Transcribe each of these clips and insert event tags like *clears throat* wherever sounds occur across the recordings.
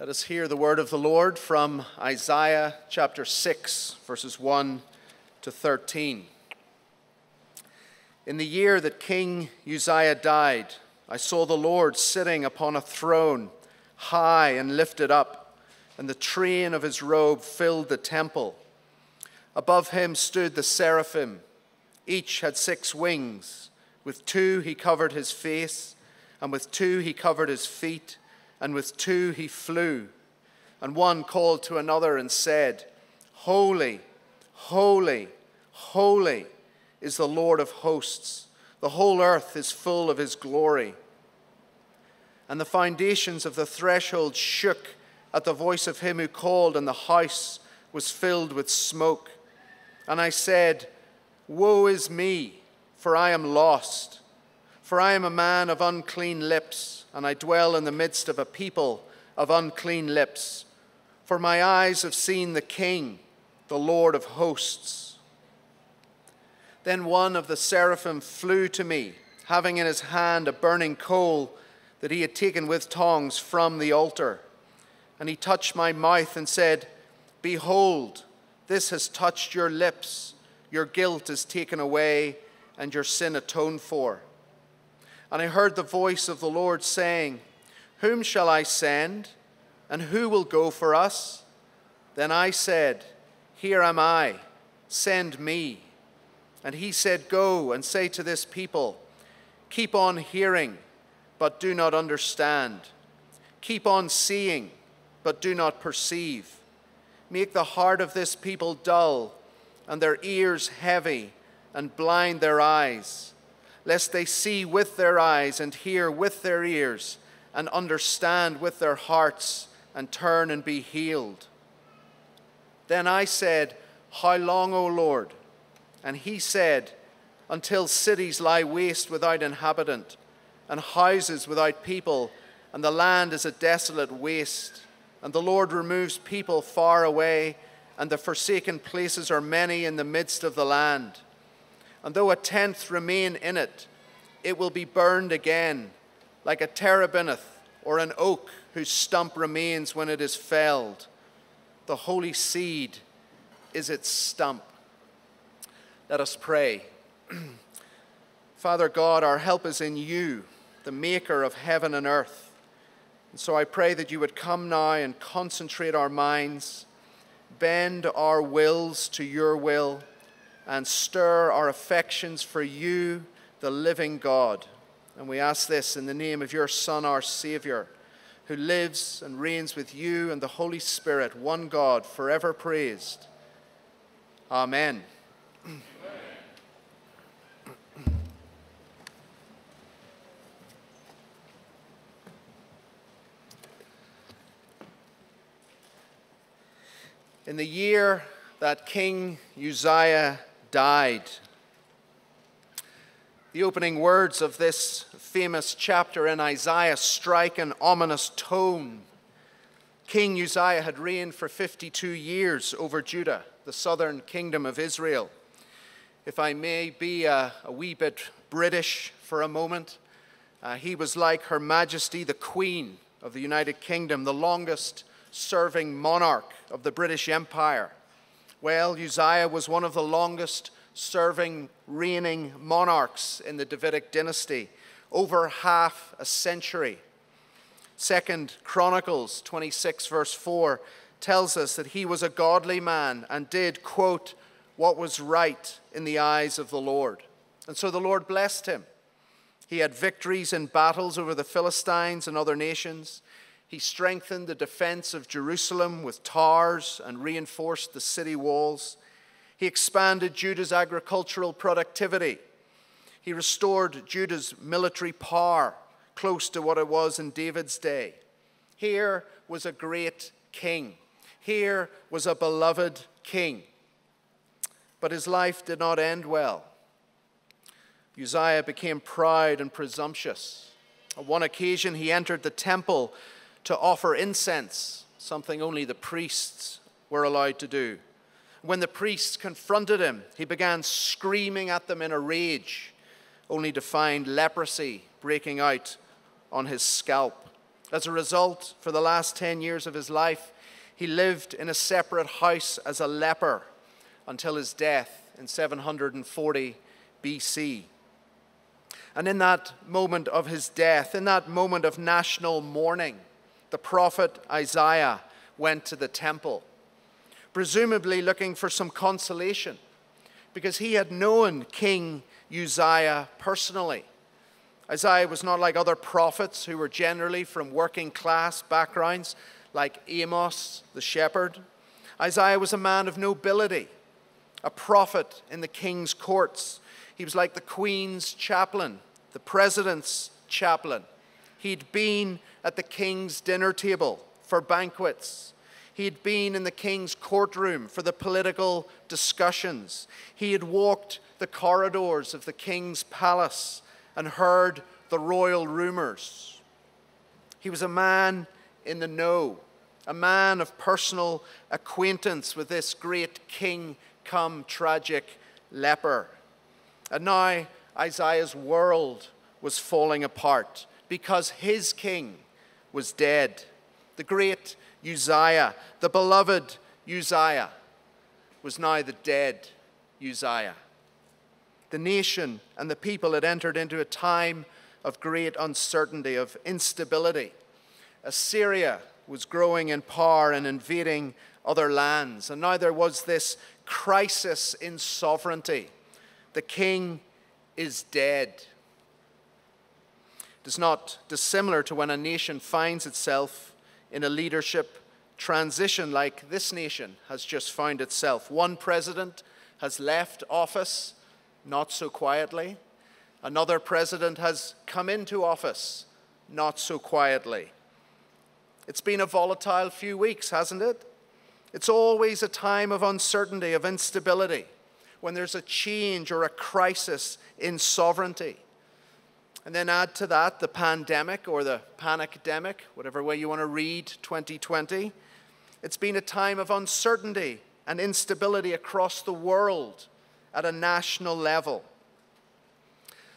Let us hear the word of the Lord from Isaiah chapter 6, verses 1 to 13. In the year that King Uzziah died, I saw the Lord sitting upon a throne, high and lifted up, and the train of his robe filled the temple. Above him stood the seraphim. Each had six wings. With two he covered his face, and with two he covered his feet and with two he flew. And one called to another and said, Holy, holy, holy is the Lord of hosts. The whole earth is full of his glory. And the foundations of the threshold shook at the voice of him who called, and the house was filled with smoke. And I said, Woe is me, for I am lost, for I am a man of unclean lips and I dwell in the midst of a people of unclean lips. For my eyes have seen the King, the Lord of hosts. Then one of the seraphim flew to me, having in his hand a burning coal that he had taken with tongs from the altar. And he touched my mouth and said, Behold, this has touched your lips. Your guilt is taken away, and your sin atoned for. And I heard the voice of the Lord saying, Whom shall I send? And who will go for us? Then I said, Here am I, send me. And he said, Go and say to this people, Keep on hearing, but do not understand. Keep on seeing, but do not perceive. Make the heart of this people dull, and their ears heavy, and blind their eyes lest they see with their eyes and hear with their ears and understand with their hearts and turn and be healed. Then I said, How long, O Lord? And he said, Until cities lie waste without inhabitant, and houses without people, and the land is a desolate waste. And the Lord removes people far away, and the forsaken places are many in the midst of the land. And though a tenth remain in it, it will be burned again, like a terebinth or an oak whose stump remains when it is felled. The holy seed is its stump. Let us pray. *clears throat* Father God, our help is in you, the maker of heaven and earth. And so I pray that you would come now and concentrate our minds, bend our wills to your will and stir our affections for you, the living God. And we ask this in the name of your Son, our Savior, who lives and reigns with you and the Holy Spirit, one God, forever praised. Amen. In the year that King Uzziah died. The opening words of this famous chapter in Isaiah strike an ominous tone. King Uzziah had reigned for 52 years over Judah, the southern kingdom of Israel. If I may be a, a wee bit British for a moment, uh, he was like Her Majesty the Queen of the United Kingdom, the longest serving monarch of the British Empire. Well, Uzziah was one of the longest serving reigning monarchs in the Davidic dynasty, over half a century. Second Chronicles 26, verse 4, tells us that he was a godly man and did, quote, what was right in the eyes of the Lord. And so the Lord blessed him. He had victories in battles over the Philistines and other nations. He strengthened the defense of Jerusalem with towers and reinforced the city walls. He expanded Judah's agricultural productivity. He restored Judah's military power close to what it was in David's day. Here was a great king. Here was a beloved king. But his life did not end well. Uzziah became proud and presumptuous. On one occasion, he entered the temple to offer incense, something only the priests were allowed to do. When the priests confronted him, he began screaming at them in a rage, only to find leprosy breaking out on his scalp. As a result, for the last 10 years of his life, he lived in a separate house as a leper until his death in 740 BC. And in that moment of his death, in that moment of national mourning, the prophet Isaiah went to the temple, presumably looking for some consolation, because he had known King Uzziah personally. Isaiah was not like other prophets who were generally from working class backgrounds, like Amos the shepherd. Isaiah was a man of nobility, a prophet in the king's courts. He was like the queen's chaplain, the president's chaplain. He'd been at the king's dinner table for banquets. He'd been in the king's courtroom for the political discussions. He had walked the corridors of the king's palace and heard the royal rumors. He was a man in the know, a man of personal acquaintance with this great king come tragic leper. And now Isaiah's world was falling apart because his king was dead. The great Uzziah, the beloved Uzziah, was now the dead Uzziah. The nation and the people had entered into a time of great uncertainty, of instability. Assyria was growing in power and invading other lands, and now there was this crisis in sovereignty. The king is dead. Is not dissimilar to when a nation finds itself in a leadership transition like this nation has just found itself. One president has left office, not so quietly. Another president has come into office, not so quietly. It's been a volatile few weeks, hasn't it? It's always a time of uncertainty, of instability, when there's a change or a crisis in sovereignty. And then add to that the pandemic or the panicdemic, whatever way you want to read 2020. It's been a time of uncertainty and instability across the world at a national level.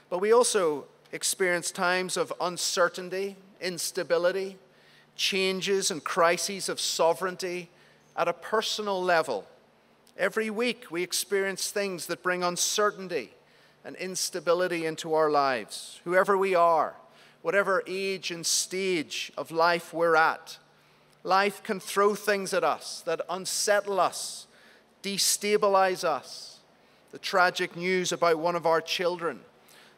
But we also experience times of uncertainty, instability, changes and crises of sovereignty at a personal level. Every week we experience things that bring uncertainty and instability into our lives. Whoever we are, whatever age and stage of life we're at, Life can throw things at us that unsettle us, destabilize us. The tragic news about one of our children,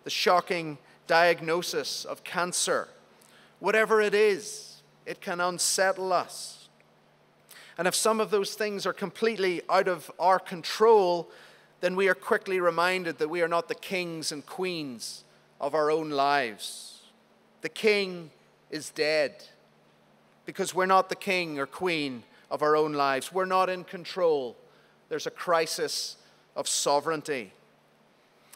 the shocking diagnosis of cancer, whatever it is, it can unsettle us. And if some of those things are completely out of our control, then we are quickly reminded that we are not the kings and queens of our own lives. The king is dead because we're not the king or queen of our own lives. We're not in control. There's a crisis of sovereignty.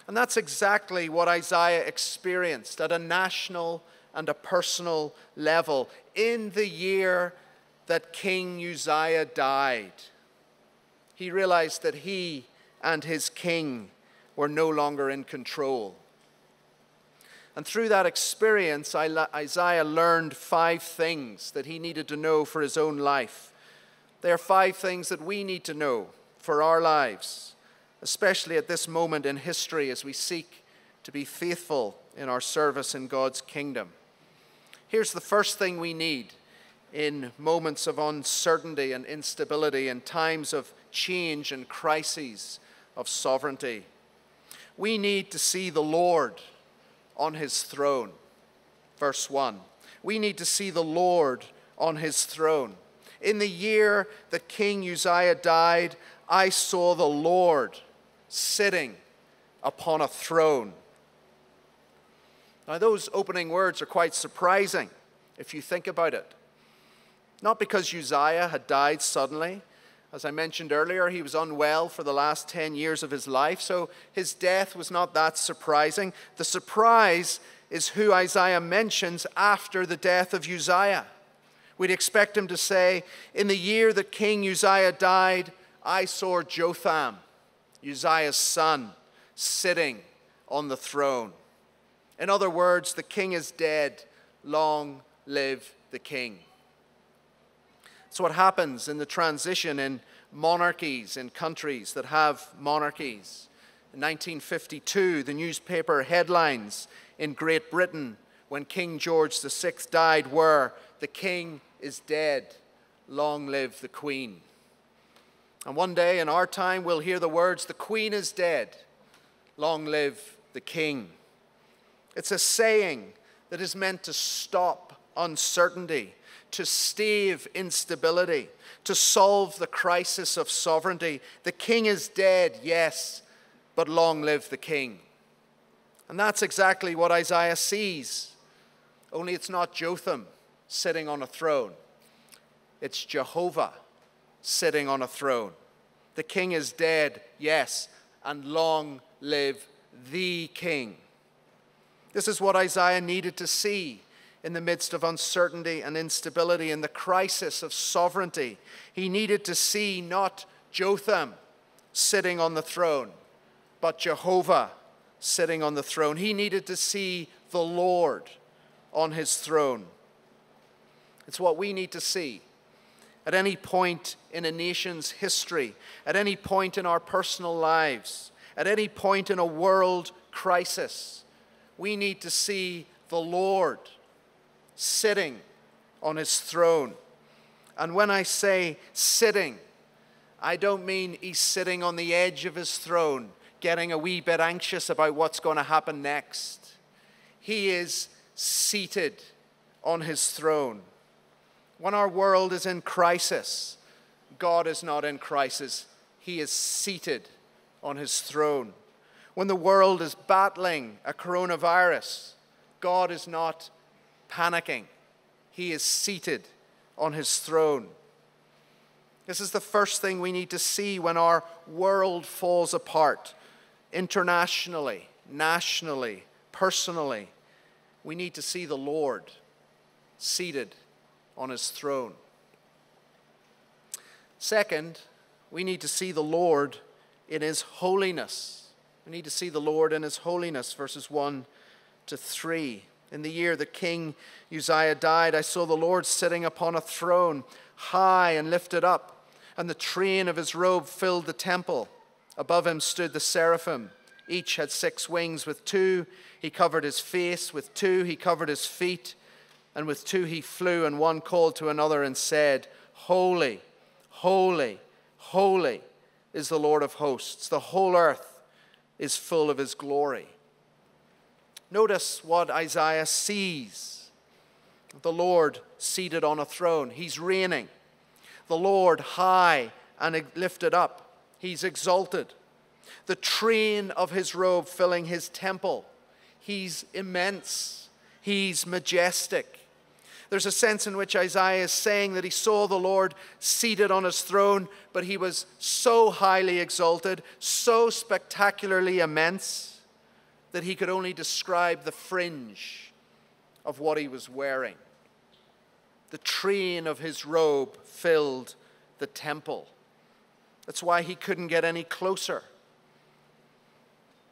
And that's exactly what Isaiah experienced at a national and a personal level in the year that King Uzziah died. He realized that he and his king were no longer in control. And through that experience, Isaiah learned five things that he needed to know for his own life. There are five things that we need to know for our lives, especially at this moment in history as we seek to be faithful in our service in God's kingdom. Here's the first thing we need in moments of uncertainty and instability, in times of change and crises of sovereignty. We need to see the Lord on his throne. Verse 1. We need to see the Lord on his throne. In the year that King Uzziah died, I saw the Lord sitting upon a throne. Now, those opening words are quite surprising if you think about it. Not because Uzziah had died suddenly, as I mentioned earlier, he was unwell for the last 10 years of his life, so his death was not that surprising. The surprise is who Isaiah mentions after the death of Uzziah. We'd expect him to say, In the year that King Uzziah died, I saw Jotham, Uzziah's son, sitting on the throne. In other words, the king is dead. Long live the king. It's what happens in the transition in monarchies, in countries that have monarchies. In 1952, the newspaper headlines in Great Britain when King George VI died were The King is dead, long live the Queen. And one day in our time, we'll hear the words, The Queen is dead, long live the King. It's a saying that is meant to stop uncertainty, to stave instability, to solve the crisis of sovereignty. The king is dead, yes, but long live the king. And that's exactly what Isaiah sees, only it's not Jotham sitting on a throne, it's Jehovah sitting on a throne. The king is dead, yes, and long live the king. This is what Isaiah needed to see in the midst of uncertainty and instability in the crisis of sovereignty. He needed to see not Jotham sitting on the throne, but Jehovah sitting on the throne. He needed to see the Lord on his throne. It's what we need to see at any point in a nation's history, at any point in our personal lives, at any point in a world crisis. We need to see the Lord sitting on his throne. And when I say sitting, I don't mean he's sitting on the edge of his throne, getting a wee bit anxious about what's going to happen next. He is seated on his throne. When our world is in crisis, God is not in crisis. He is seated on his throne. When the world is battling a coronavirus, God is not panicking. He is seated on his throne. This is the first thing we need to see when our world falls apart internationally, nationally, personally. We need to see the Lord seated on his throne. Second, we need to see the Lord in his holiness. We need to see the Lord in his holiness, verses 1 to 3. In the year that King Uzziah died, I saw the Lord sitting upon a throne, high and lifted up, and the train of his robe filled the temple. Above him stood the seraphim. Each had six wings. With two he covered his face, with two he covered his feet, and with two he flew, and one called to another and said, Holy, holy, holy is the Lord of hosts. The whole earth is full of his glory. Notice what Isaiah sees the Lord seated on a throne. He's reigning. The Lord high and lifted up. He's exalted. The train of his robe filling his temple. He's immense. He's majestic. There's a sense in which Isaiah is saying that he saw the Lord seated on his throne, but he was so highly exalted, so spectacularly immense that he could only describe the fringe of what he was wearing. The train of his robe filled the temple. That's why he couldn't get any closer.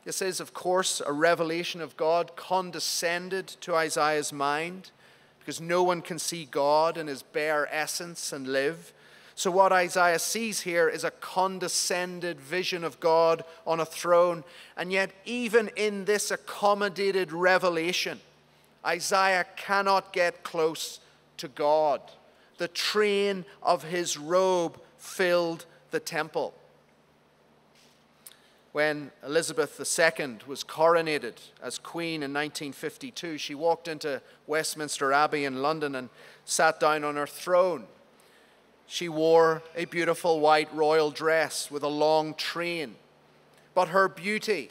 This is, of course, a revelation of God condescended to Isaiah's mind because no one can see God in his bare essence and live. So, what Isaiah sees here is a condescended vision of God on a throne. And yet, even in this accommodated revelation, Isaiah cannot get close to God. The train of his robe filled the temple. When Elizabeth II was coronated as Queen in 1952, she walked into Westminster Abbey in London and sat down on her throne. She wore a beautiful white royal dress with a long train. But her beauty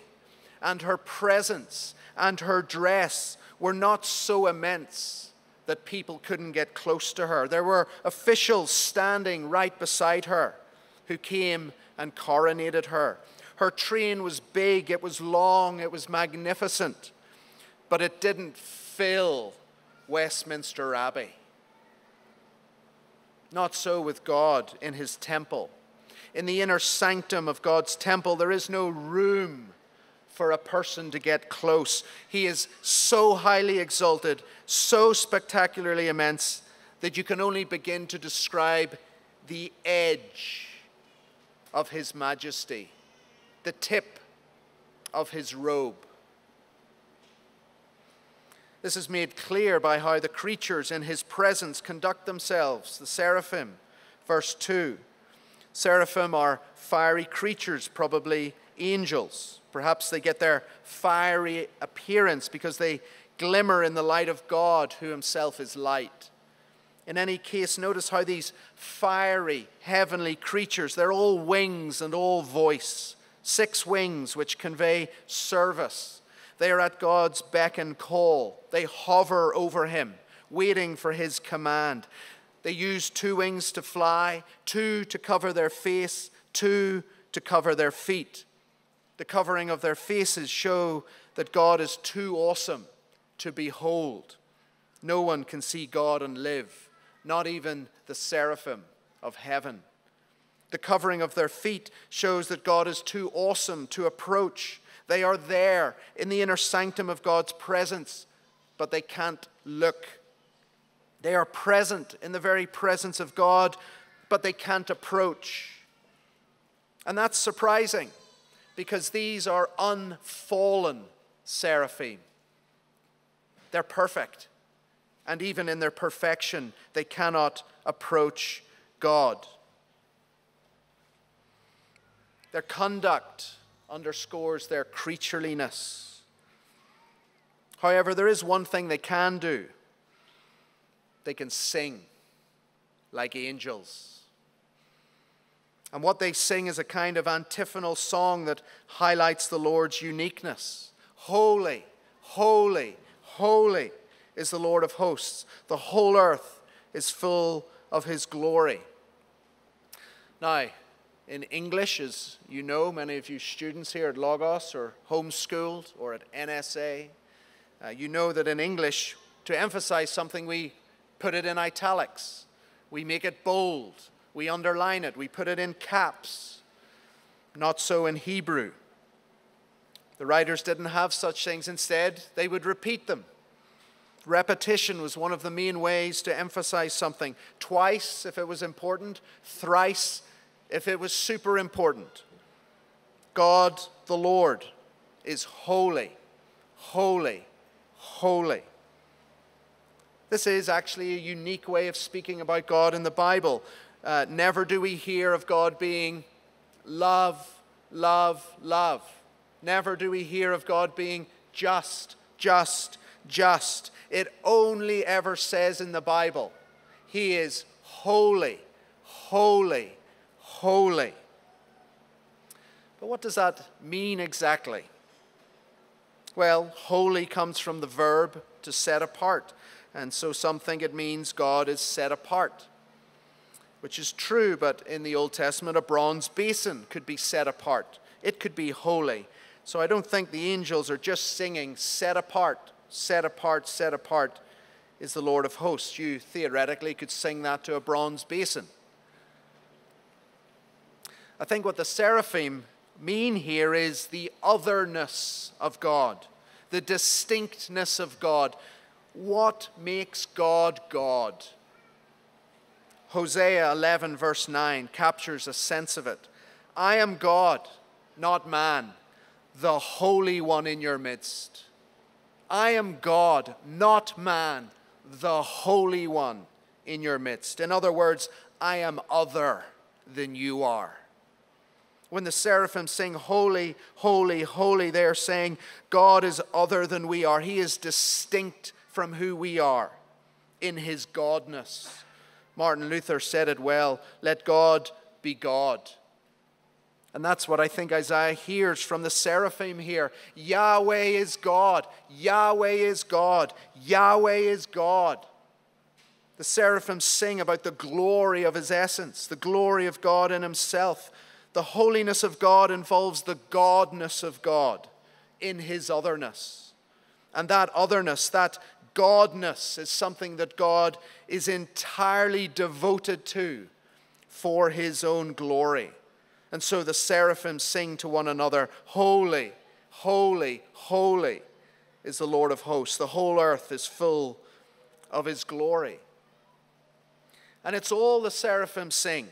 and her presence and her dress were not so immense that people couldn't get close to her. There were officials standing right beside her who came and coronated her. Her train was big, it was long, it was magnificent, but it didn't fill Westminster Abbey. Not so with God in his temple. In the inner sanctum of God's temple, there is no room for a person to get close. He is so highly exalted, so spectacularly immense, that you can only begin to describe the edge of his majesty, the tip of his robe. This is made clear by how the creatures in his presence conduct themselves. The seraphim, verse 2. Seraphim are fiery creatures, probably angels. Perhaps they get their fiery appearance because they glimmer in the light of God, who himself is light. In any case, notice how these fiery heavenly creatures, they're all wings and all voice. Six wings which convey service. They are at God's beck and call. They hover over him, waiting for his command. They use two wings to fly, two to cover their face, two to cover their feet. The covering of their faces show that God is too awesome to behold. No one can see God and live, not even the seraphim of heaven. The covering of their feet shows that God is too awesome to approach. They are there in the inner sanctum of God's presence, but they can't look. They are present in the very presence of God, but they can't approach. And that's surprising because these are unfallen seraphim. They're perfect. And even in their perfection, they cannot approach God. Their conduct underscores their creatureliness. However, there is one thing they can do they can sing like angels. And what they sing is a kind of antiphonal song that highlights the Lord's uniqueness. Holy, holy, holy is the Lord of hosts. The whole earth is full of his glory. Now, in English, as you know, many of you students here at Logos or homeschooled or at NSA, uh, you know that in English, to emphasize something, we put it in italics, we make it bold, we underline it, we put it in caps. Not so in Hebrew. The writers didn't have such things. Instead, they would repeat them. Repetition was one of the main ways to emphasize something. Twice, if it was important, thrice, if it was super important. God the Lord is holy, holy, holy. This is actually a unique way of speaking about God in the Bible. Uh, never do we hear of God being love, love, love. Never do we hear of God being just, just, just. It only ever says in the Bible, He is holy, holy, holy. But what does that mean exactly? Well, holy comes from the verb to set apart. And so some think it means God is set apart, which is true, but in the Old Testament, a bronze basin could be set apart. It could be holy. So I don't think the angels are just singing, set apart, set apart, set apart is the Lord of hosts. You theoretically could sing that to a bronze basin. I think what the seraphim mean here is the otherness of God, the distinctness of God. What makes God God? Hosea 11, verse 9, captures a sense of it. I am God, not man, the Holy One in your midst. I am God, not man, the Holy One in your midst. In other words, I am other than you are. When the seraphim sing, Holy, Holy, Holy, they are saying, God is other than we are. He is distinct from who we are in his godness. Martin Luther said it well let God be God. And that's what I think Isaiah hears from the seraphim here. Yahweh is God. Yahweh is God. Yahweh is God. The seraphim sing about the glory of his essence, the glory of God in himself. The holiness of God involves the godness of God in his otherness. And that otherness, that godness, is something that God is entirely devoted to for his own glory. And so the seraphim sing to one another, Holy, holy, holy is the Lord of hosts. The whole earth is full of his glory. And it's all the seraphim sing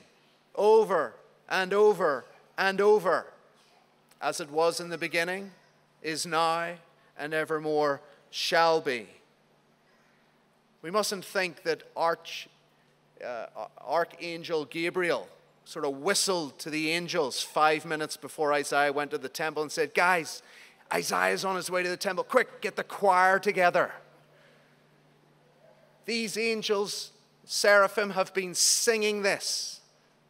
over and over and over. As it was in the beginning, is now, and evermore shall be. We mustn't think that Arch, uh, Archangel Gabriel sort of whistled to the angels five minutes before Isaiah went to the temple and said, Guys, Isaiah's on his way to the temple. Quick, get the choir together. These angels, seraphim, have been singing this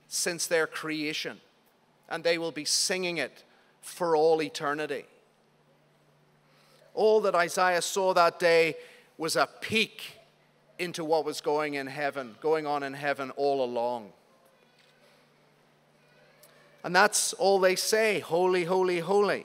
since their creation, and they will be singing it for all eternity. All that Isaiah saw that day was a peek into what was going in heaven, going on in heaven all along. And that's all they say holy, holy, holy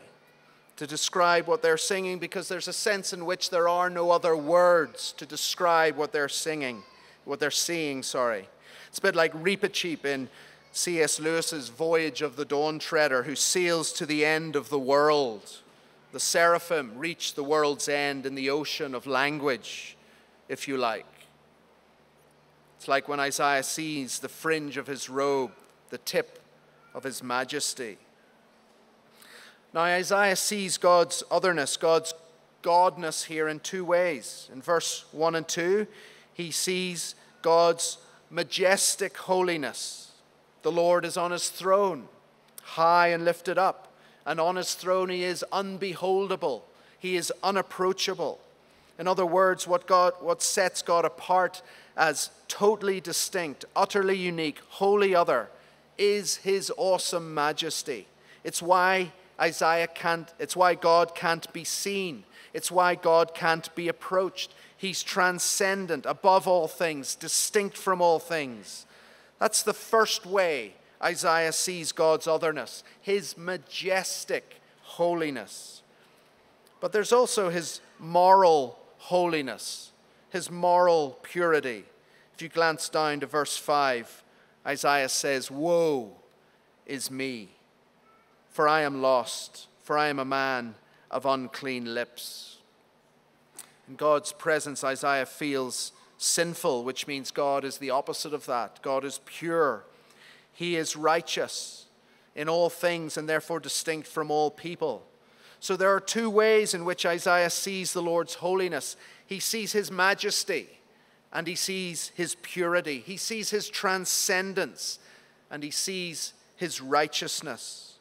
to describe what they're singing because there's a sense in which there are no other words to describe what they're singing, what they're seeing, sorry. It's a bit like Reepicheep in C.S. Lewis's Voyage of the Dawn Treader, who sails to the end of the world. The seraphim reach the world's end in the ocean of language, if you like. It's like when Isaiah sees the fringe of his robe, the tip of his majesty. Now, Isaiah sees God's otherness, God's godness here in two ways. In verse 1 and 2, he sees God's majestic holiness. The Lord is on his throne, high and lifted up, and on his throne he is unbeholdable, he is unapproachable. In other words, what, God, what sets God apart as totally distinct, utterly unique, wholly other, is his awesome majesty. It's why Isaiah can't, it's why God can't be seen. It's why God can't be approached. He's transcendent, above all things, distinct from all things. That's the first way Isaiah sees God's otherness, his majestic holiness. But there's also his moral holiness, his moral purity. If you glance down to verse 5, Isaiah says, Woe is me for I am lost, for I am a man of unclean lips. In God's presence, Isaiah feels sinful, which means God is the opposite of that. God is pure, He is righteous in all things and therefore distinct from all people. So there are two ways in which Isaiah sees the Lord's holiness he sees His majesty and he sees His purity, he sees His transcendence and he sees His righteousness.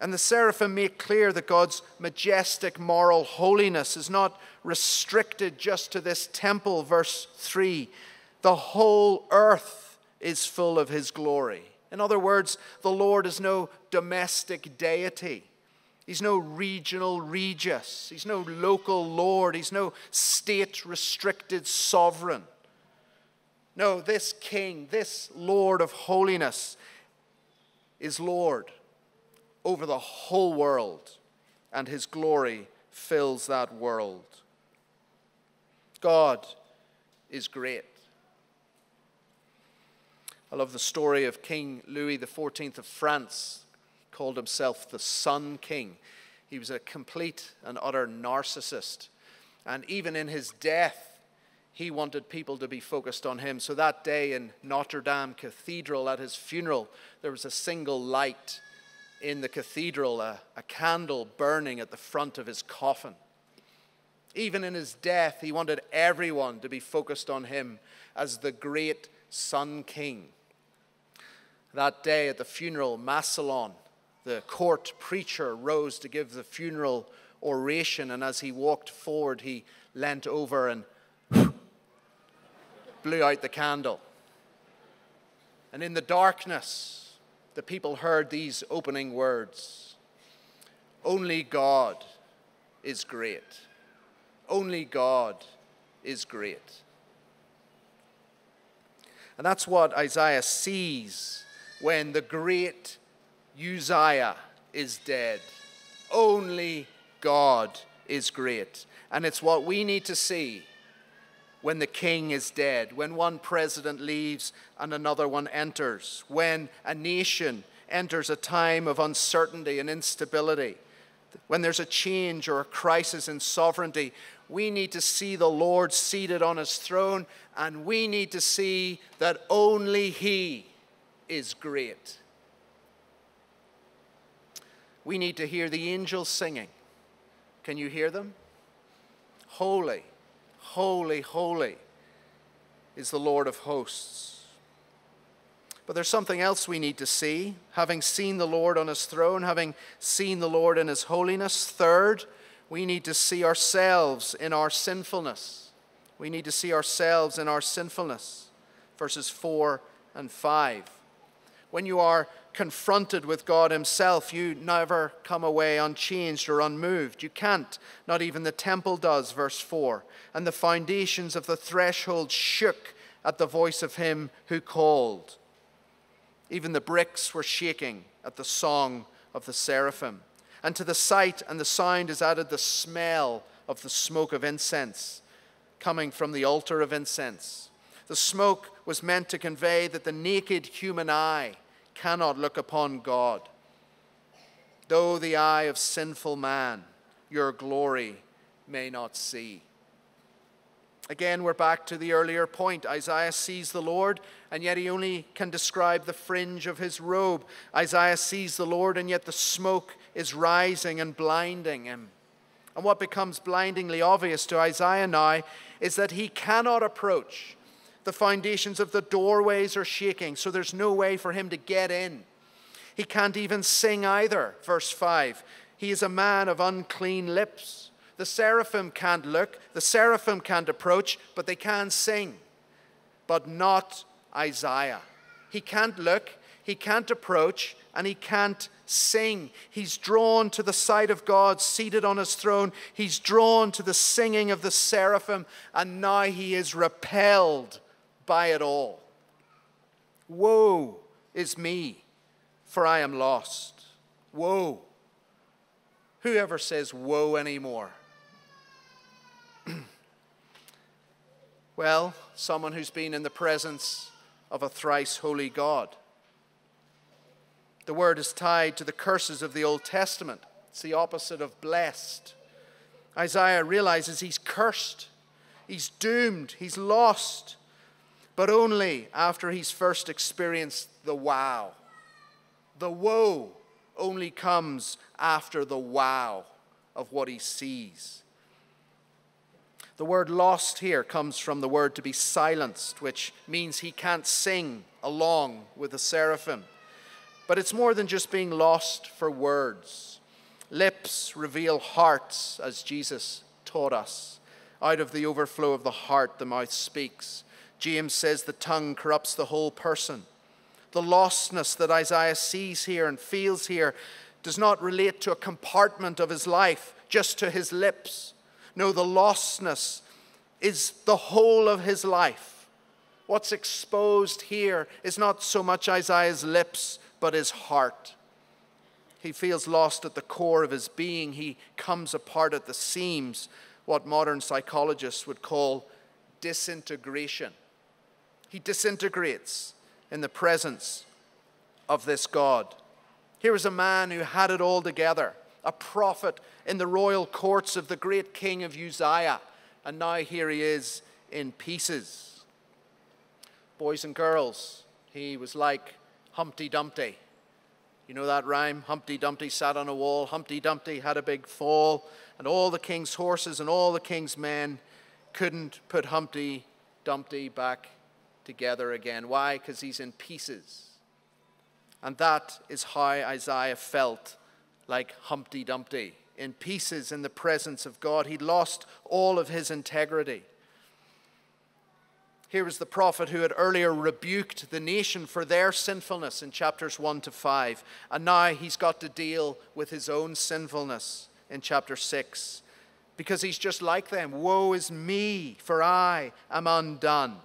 And the seraphim make clear that God's majestic moral holiness is not restricted just to this temple, verse 3. The whole earth is full of his glory. In other words, the Lord is no domestic deity. He's no regional regis. He's no local lord. He's no state restricted sovereign. No, this king, this Lord of holiness, is Lord over the whole world, and his glory fills that world. God is great. I love the story of King Louis XIV of France. He called himself the Sun King. He was a complete and utter narcissist. And even in his death, he wanted people to be focused on him. So that day in Notre Dame Cathedral at his funeral, there was a single light in the cathedral a, a candle burning at the front of his coffin. Even in his death, he wanted everyone to be focused on him as the great Sun King. That day at the funeral, Massillon, the court preacher, rose to give the funeral oration, and as he walked forward, he leant over and blew out the candle. And in the darkness, the people heard these opening words Only God is great. Only God is great. And that's what Isaiah sees when the great Uzziah is dead. Only God is great. And it's what we need to see when the king is dead, when one president leaves and another one enters, when a nation enters a time of uncertainty and instability, when there's a change or a crisis in sovereignty, We need to see the Lord seated on his throne, and we need to see that only he is great. We need to hear the angels singing. Can you hear them? Holy, holy, holy is the Lord of hosts. But there's something else we need to see. Having seen the Lord on his throne, having seen the Lord in his holiness, third, we need to see ourselves in our sinfulness. We need to see ourselves in our sinfulness. Verses 4 and 5. When you are confronted with God Himself, you never come away unchanged or unmoved. You can't. Not even the temple does, verse 4. And the foundations of the threshold shook at the voice of Him who called. Even the bricks were shaking at the song of the seraphim. And to the sight and the sound is added the smell of the smoke of incense coming from the altar of incense. The smoke was meant to convey that the naked human eye cannot look upon God. Though the eye of sinful man your glory may not see. Again, we're back to the earlier point. Isaiah sees the Lord, and yet he only can describe the fringe of his robe. Isaiah sees the Lord, and yet the smoke is rising and blinding him. And what becomes blindingly obvious to Isaiah now is that he cannot approach. The foundations of the doorways are shaking, so there's no way for him to get in. He can't even sing either. Verse 5 He is a man of unclean lips. The seraphim can't look, the seraphim can't approach, but they can sing. But not Isaiah. He can't look, he can't approach, and he can't sing. He's drawn to the sight of God seated on his throne. He's drawn to the singing of the seraphim, and now he is repelled by it all. Woe is me, for I am lost. Woe. Whoever says woe anymore? *clears throat* well, someone who's been in the presence of a thrice holy God. The word is tied to the curses of the Old Testament. It's the opposite of blessed. Isaiah realizes he's cursed, he's doomed, he's lost, but only after he's first experienced the wow. The woe only comes after the wow of what he sees. The word lost here comes from the word to be silenced, which means he can't sing along with the seraphim. But it's more than just being lost for words. Lips reveal hearts, as Jesus taught us. Out of the overflow of the heart, the mouth speaks. James says the tongue corrupts the whole person. The lostness that Isaiah sees here and feels here does not relate to a compartment of his life, just to his lips. No, the lostness is the whole of his life. What's exposed here is not so much Isaiah's lips, but his heart. He feels lost at the core of his being. He comes apart at the seams, what modern psychologists would call disintegration. He disintegrates in the presence of this God. Here is a man who had it all together a prophet in the royal courts of the great king of Uzziah, and now here he is in pieces. Boys and girls, he was like Humpty Dumpty. You know that rhyme? Humpty Dumpty sat on a wall, Humpty Dumpty had a big fall, and all the king's horses and all the king's men couldn't put Humpty Dumpty back together again. Why? Because he's in pieces. And that is how Isaiah felt like Humpty Dumpty, in pieces in the presence of God. He lost all of his integrity. Here was the prophet who had earlier rebuked the nation for their sinfulness in chapters 1 to 5. And now he's got to deal with his own sinfulness in chapter 6. Because he's just like them. Woe is me, for I am undone.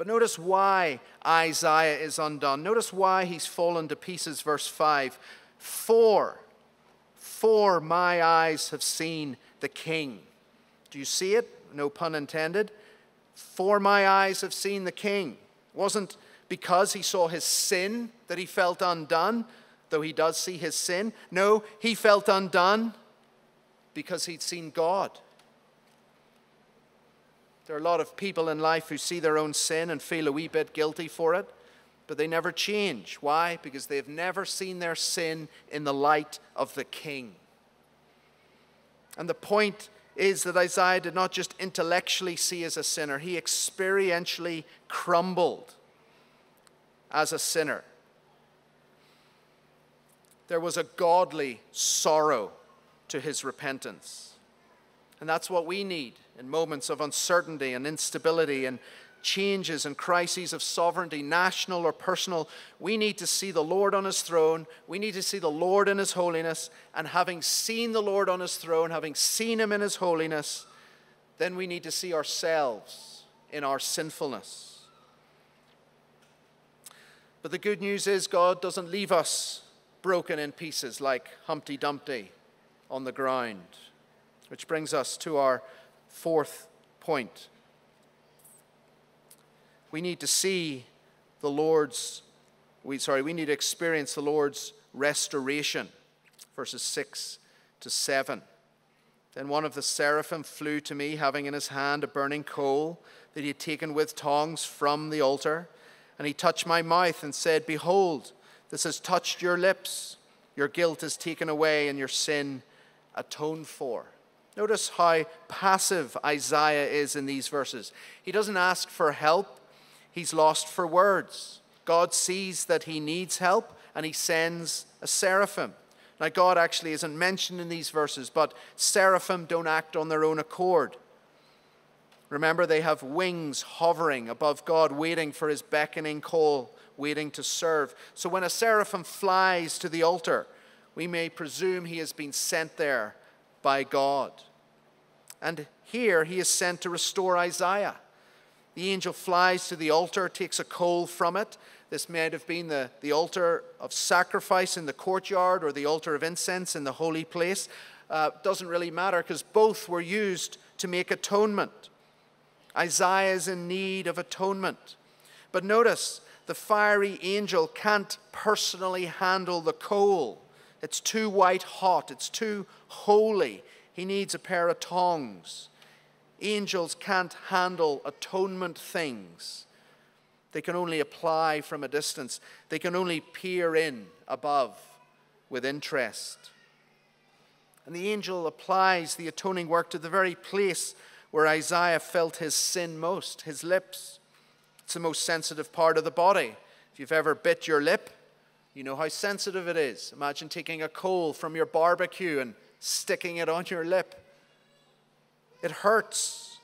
But notice why Isaiah is undone. Notice why he's fallen to pieces, verse 5. For, for my eyes have seen the King. Do you see it? No pun intended. For my eyes have seen the King. It wasn't because he saw his sin that he felt undone, though he does see his sin. No, he felt undone because he'd seen God. There are a lot of people in life who see their own sin and feel a wee bit guilty for it, but they never change. Why? Because they've never seen their sin in the light of the King. And the point is that Isaiah did not just intellectually see as a sinner, he experientially crumbled as a sinner. There was a godly sorrow to his repentance. And that's what we need in moments of uncertainty and instability and changes and crises of sovereignty, national or personal. We need to see the Lord on his throne. We need to see the Lord in his holiness. And having seen the Lord on his throne, having seen him in his holiness, then we need to see ourselves in our sinfulness. But the good news is, God doesn't leave us broken in pieces like Humpty Dumpty on the ground. Which brings us to our fourth point. We need to see the Lord's, we, sorry, we need to experience the Lord's restoration, verses 6 to 7. Then one of the seraphim flew to me, having in his hand a burning coal that he had taken with tongs from the altar. And he touched my mouth and said, Behold, this has touched your lips. Your guilt is taken away and your sin atoned for. Notice how passive Isaiah is in these verses. He doesn't ask for help, he's lost for words. God sees that he needs help and he sends a seraphim. Now, God actually isn't mentioned in these verses, but seraphim don't act on their own accord. Remember, they have wings hovering above God, waiting for his beckoning call, waiting to serve. So when a seraphim flies to the altar, we may presume he has been sent there by God. And here he is sent to restore Isaiah. The angel flies to the altar, takes a coal from it. This might have been the, the altar of sacrifice in the courtyard or the altar of incense in the holy place. Uh, doesn't really matter because both were used to make atonement. Isaiah is in need of atonement. But notice, the fiery angel can't personally handle the coal. It's too white hot, it's too holy. He needs a pair of tongs. Angels can't handle atonement things. They can only apply from a distance, they can only peer in above with interest. And the angel applies the atoning work to the very place where Isaiah felt his sin most, his lips. It's the most sensitive part of the body. If you've ever bit your lip, you know how sensitive it is. Imagine taking a coal from your barbecue and sticking it on your lip. It hurts,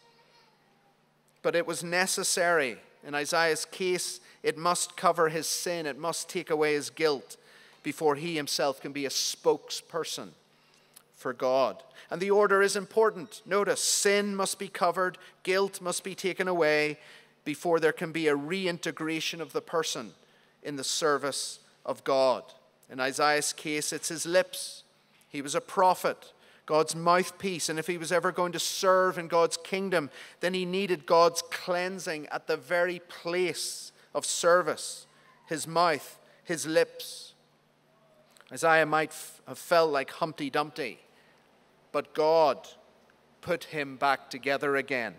but it was necessary. In Isaiah's case, it must cover his sin, it must take away his guilt before he himself can be a spokesperson for God. And the order is important. Notice sin must be covered, guilt must be taken away before there can be a reintegration of the person in the service of God. In Isaiah's case, it's his lips. He was a prophet, God's mouthpiece. And if he was ever going to serve in God's kingdom, then he needed God's cleansing at the very place of service his mouth, his lips. Isaiah might have felt like Humpty Dumpty, but God put him back together again.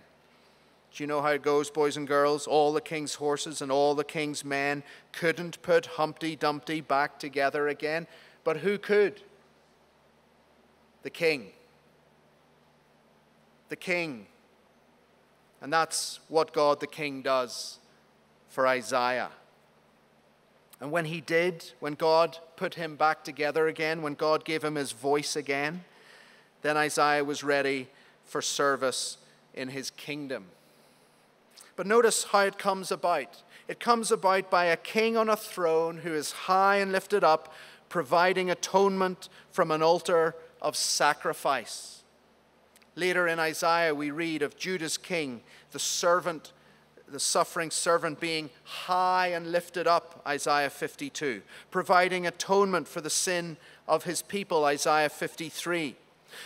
Do you know how it goes, boys and girls? All the king's horses and all the king's men couldn't put Humpty Dumpty back together again, but who could? The king. The king. And that's what God the king does for Isaiah. And when he did, when God put him back together again, when God gave him his voice again, then Isaiah was ready for service in his kingdom. But notice how it comes about. It comes about by a king on a throne who is high and lifted up, providing atonement from an altar of sacrifice. Later in Isaiah, we read of Judah's king, the servant, the suffering servant being high and lifted up, Isaiah 52, providing atonement for the sin of his people, Isaiah 53.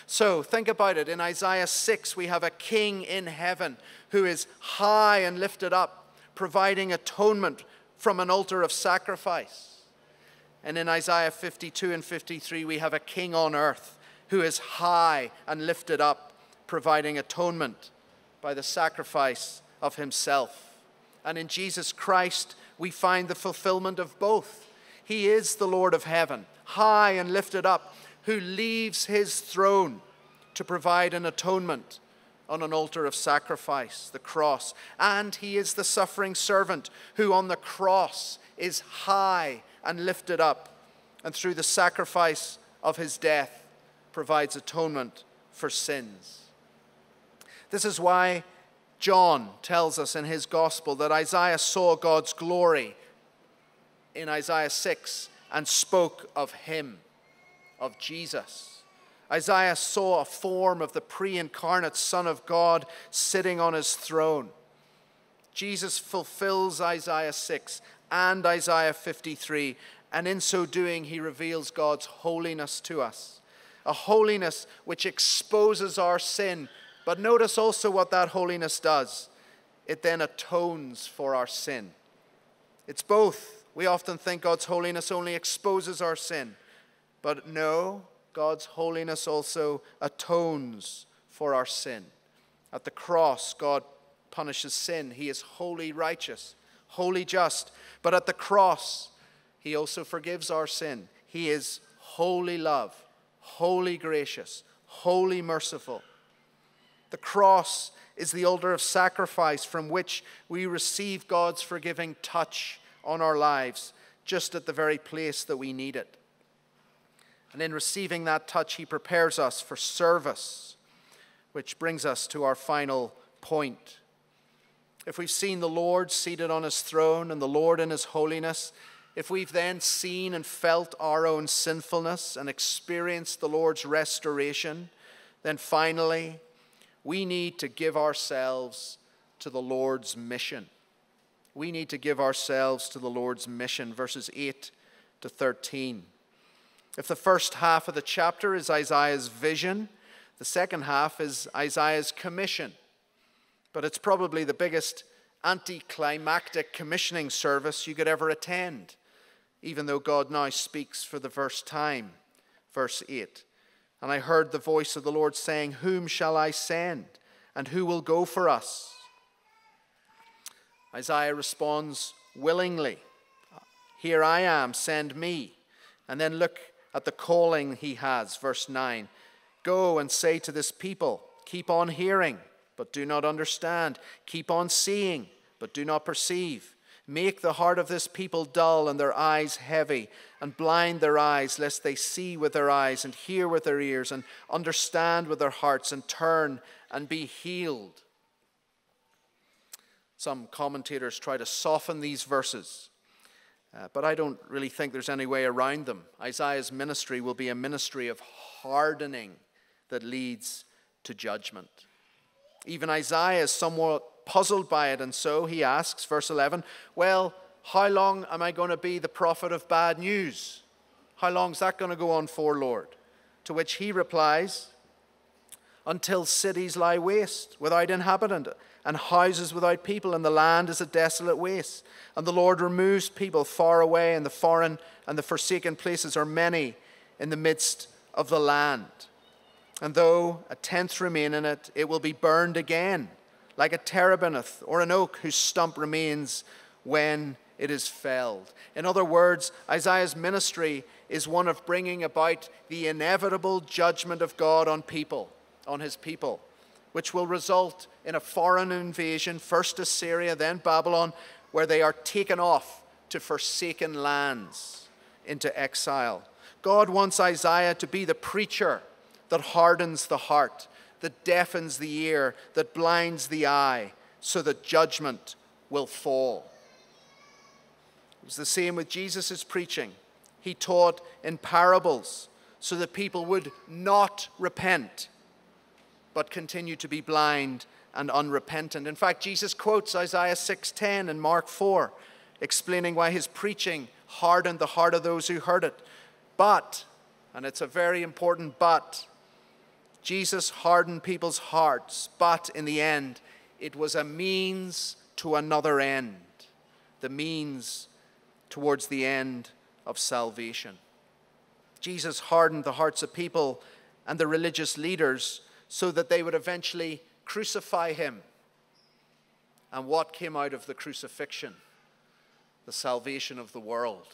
So think about it. In Isaiah 6, we have a king in heaven who is high and lifted up, providing atonement from an altar of sacrifice. And in Isaiah 52 and 53, we have a king on earth who is high and lifted up, providing atonement by the sacrifice of himself. And in Jesus Christ, we find the fulfillment of both. He is the Lord of heaven, high and lifted up, who leaves his throne to provide an atonement on an altar of sacrifice, the cross. And he is the suffering servant who on the cross is high and lifted up, and through the sacrifice of his death provides atonement for sins. This is why John tells us in his gospel that Isaiah saw God's glory in Isaiah 6 and spoke of him, of Jesus. Isaiah saw a form of the pre incarnate Son of God sitting on his throne. Jesus fulfills Isaiah 6 and Isaiah 53, and in so doing, he reveals God's holiness to us. A holiness which exposes our sin but notice also what that holiness does it then atones for our sin. It's both. We often think God's holiness only exposes our sin, but no, God's holiness also atones for our sin. At the cross, God punishes sin. He is wholly righteous, wholly just. But at the cross, He also forgives our sin. He is holy love, wholly gracious, wholly merciful. The cross is the altar of sacrifice from which we receive God's forgiving touch on our lives, just at the very place that we need it. And in receiving that touch, He prepares us for service, which brings us to our final point. If we've seen the Lord seated on His throne and the Lord in His holiness, if we've then seen and felt our own sinfulness and experienced the Lord's restoration, then finally, we need to give ourselves to the Lord's mission. We need to give ourselves to the Lord's mission, verses 8 to 13. If the first half of the chapter is Isaiah's vision, the second half is Isaiah's commission. But it's probably the biggest anticlimactic commissioning service you could ever attend, even though God now speaks for the first time. Verse 8 and I heard the voice of the Lord saying, Whom shall I send? And who will go for us? Isaiah responds willingly, Here I am, send me. And then look at the calling he has, verse 9. Go and say to this people, Keep on hearing, but do not understand. Keep on seeing, but do not perceive. Make the heart of this people dull and their eyes heavy, and blind their eyes, lest they see with their eyes, and hear with their ears, and understand with their hearts, and turn and be healed. Some commentators try to soften these verses, uh, but I don't really think there's any way around them. Isaiah's ministry will be a ministry of hardening that leads to judgment. Even Isaiah is somewhat puzzled by it. And so he asks, verse 11, Well, how long am I going to be the prophet of bad news? How long is that going to go on for, Lord? To which he replies, Until cities lie waste without inhabitant, and houses without people, and the land is a desolate waste. And the Lord removes people far away, and the foreign and the forsaken places are many in the midst of the land. And though a tenth remain in it, it will be burned again like a terebinth or an oak whose stump remains when it is felled. In other words, Isaiah's ministry is one of bringing about the inevitable judgment of God on people, on his people, which will result in a foreign invasion, first Assyria, then Babylon, where they are taken off to forsaken lands into exile. God wants Isaiah to be the preacher that hardens the heart that deafens the ear, that blinds the eye, so that judgment will fall. It was the same with Jesus' preaching. He taught in parables so that people would not repent, but continue to be blind and unrepentant. In fact, Jesus quotes Isaiah 6:10 and Mark 4, explaining why his preaching hardened the heart of those who heard it. But, and it's a very important but, Jesus hardened people's hearts, but in the end, it was a means to another end, the means towards the end of salvation. Jesus hardened the hearts of people and the religious leaders so that they would eventually crucify him And what came out of the crucifixion? The salvation of the world.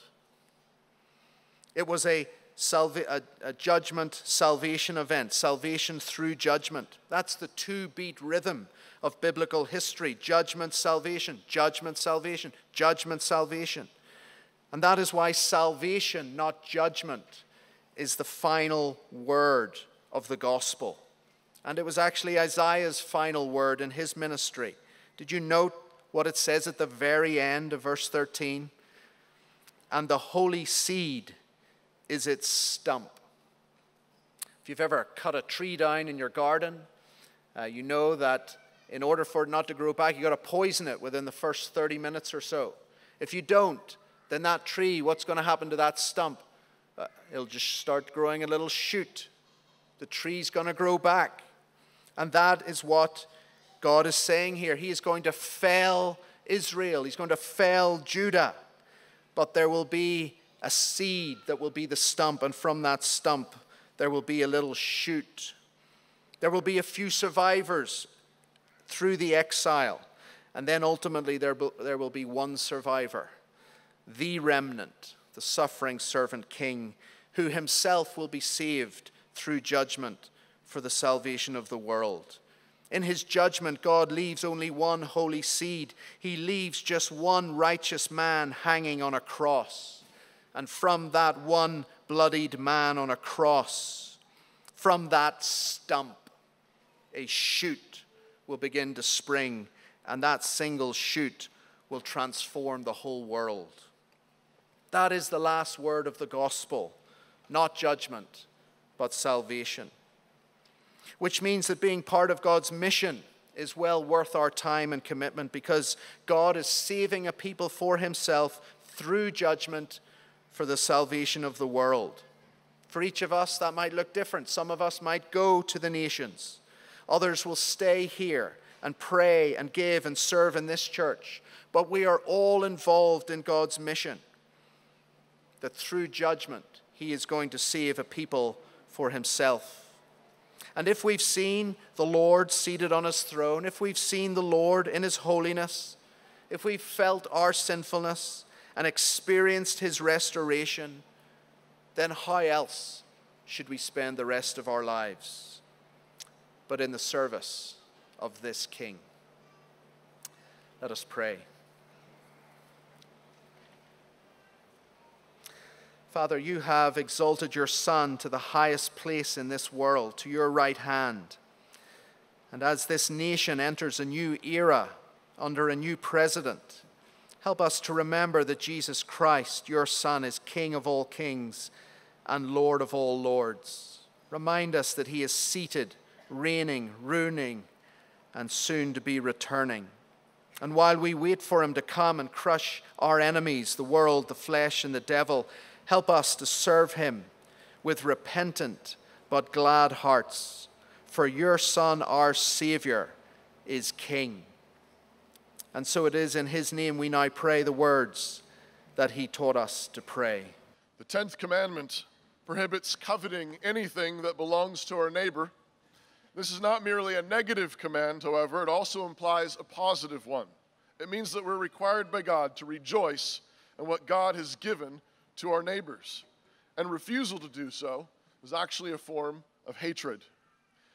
It was a, salva- a, a judgment salvation event, salvation through judgment. That's the two beat rhythm of biblical history judgment, salvation, judgment, salvation, judgment, salvation. And that is why salvation, not judgment, is the final word of the gospel. And it was actually Isaiah's final word in his ministry. Did you note what it says at the very end of verse 13? And the holy seed is its stump. If you've ever cut a tree down in your garden, uh, you know that in order for it not to grow back, you've got to poison it within the first 30 minutes or so. If you don't, then that tree, what's going to happen to that stump? Uh, it'll just start growing a little shoot. The tree's going to grow back. And that is what God is saying here. He is going to fail Israel, He's going to fail Judah. But there will be a seed that will be the stump, and from that stump, there will be a little shoot. There will be a few survivors through the exile, and then ultimately there, there will be one survivor, the remnant, the suffering servant king, who himself will be saved through judgment for the salvation of the world. In his judgment, God leaves only one holy seed. He leaves just one righteous man hanging on a cross. And from that one bloodied man on a cross, from that stump, a shoot will begin to spring, and that single shoot will transform the whole world. That is the last word of the gospel, not judgment, but salvation which means that being part of God's mission is well worth our time and commitment because God is saving a people for himself through judgment for the salvation of the world. For each of us, that might look different. Some of us might go to the nations, others will stay here and pray and give and serve in this church. But we are all involved in God's mission that through judgment, He is going to save a people for Himself. And if we've seen the Lord seated on his throne, if we've seen the Lord in his holiness, if we've felt our sinfulness and experienced his restoration, then how else should we spend the rest of our lives but in the service of this King? Let us pray. Father, you have exalted your Son to the highest place in this world, to your right hand. And as this nation enters a new era under a new president, help us to remember that Jesus Christ, your Son, is King of all kings and Lord of all lords. Remind us that he is seated, reigning, ruling, and soon to be returning. And while we wait for him to come and crush our enemies, the world, the flesh, and the devil, Help us to serve him with repentant but glad hearts, for your Son, our Savior, is King. And so it is in his name we now pray the words that he taught us to pray. The tenth commandment prohibits coveting anything that belongs to our neighbor. This is not merely a negative command, however, it also implies a positive one. It means that we're required by God to rejoice in what God has given to our neighbors. And refusal to do so is actually a form of hatred.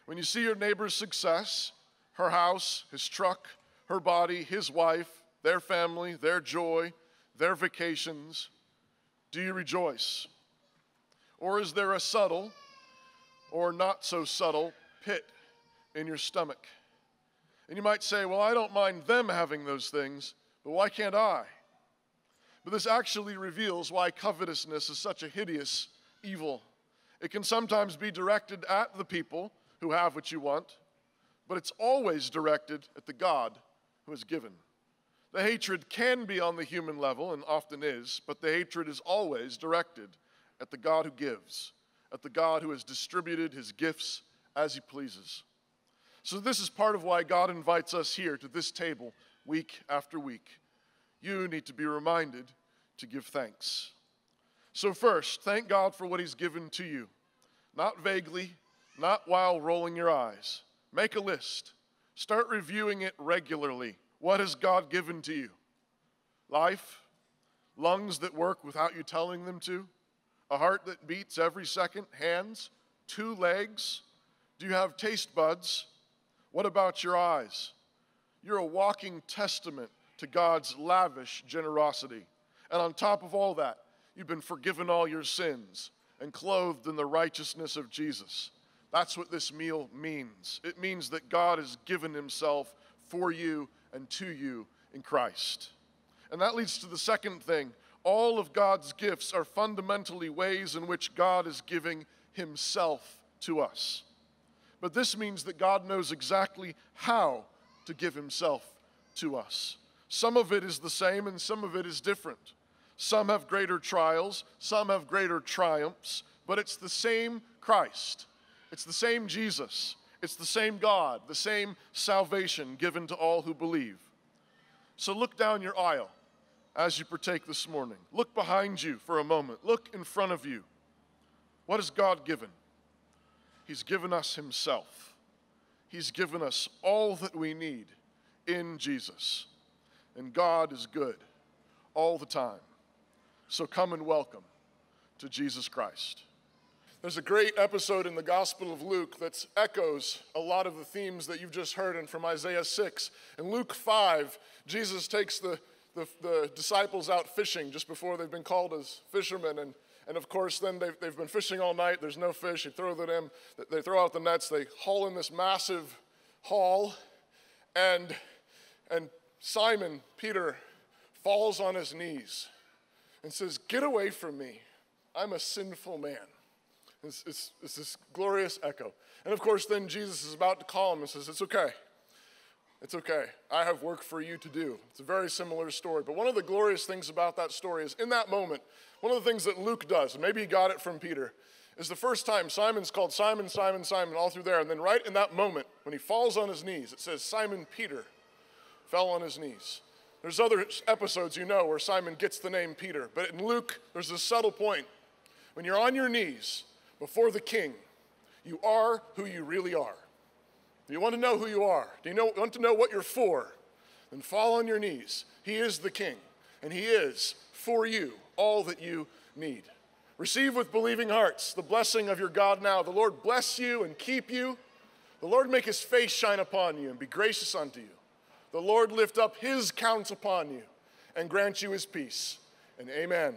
When you see your neighbor's success, her house, his truck, her body, his wife, their family, their joy, their vacations, do you rejoice? Or is there a subtle or not so subtle pit in your stomach? And you might say, Well, I don't mind them having those things, but why can't I? But this actually reveals why covetousness is such a hideous evil. It can sometimes be directed at the people who have what you want, but it's always directed at the God who has given. The hatred can be on the human level, and often is, but the hatred is always directed at the God who gives, at the God who has distributed his gifts as he pleases. So, this is part of why God invites us here to this table week after week you need to be reminded to give thanks. So, first, thank God for what He's given to you. Not vaguely, not while rolling your eyes. Make a list. Start reviewing it regularly, What has God given to you? Life, lungs that work without you telling them to, a heart that beats every second, hands, two legs. Do you have taste buds? What about your eyes? You're a walking testament to God's lavish generosity. And on top of all that, you've been forgiven all your sins and clothed in the righteousness of Jesus. That's what this meal means. It means that God has given himself for you and to you in Christ. And that leads to the second thing. All of God's gifts are fundamentally ways in which God is giving himself to us. But this means that God knows exactly how to give himself to us. Some of it is the same and some of it is different. Some have greater trials, some have greater triumphs, but it's the same Christ. It's the same Jesus. It's the same God, the same salvation given to all who believe. So look down your aisle as you partake this morning. Look behind you for a moment. Look in front of you. What has God given? He's given us Himself. He's given us all that we need in Jesus. And God is good all the time. So come and welcome to Jesus Christ. There's a great episode in the Gospel of Luke that echoes a lot of the themes that you've just heard in from Isaiah 6. In Luke 5, Jesus takes the, the, the, disciples out fishing just before they've been called as fishermen. And, and of course, then they've, they've been fishing all night. There's no fish. You throw them they throw out the nets. They haul in this massive haul. And, and Simon, Peter, falls on his knees and says, Get away from me. I'm a sinful man. It's, it's, it's, this glorious echo. And of course, then Jesus is about to call him and says, It's okay. It's okay. I have work for you to do. It's a very similar story. But one of the glorious things about that story is in that moment, one of the things that Luke does, maybe he got it from Peter, is the first time Simon's called Simon, Simon, Simon, all through there. And then right in that moment, when he falls on his knees, it says, Simon Peter fell on his knees. There's other episodes you know where Simon gets the name Peter. But in Luke, there's a subtle point. When you're on your knees, before the king, you are who you really are. Do you want to know who you are? Do you know, want to know what you're for? Then fall on your knees. He is the king, and he is for you all that you need. Receive with believing hearts the blessing of your God now. The Lord bless you and keep you. The Lord make his face shine upon you and be gracious unto you. The Lord lift up his counts upon you and grant you his peace. And amen.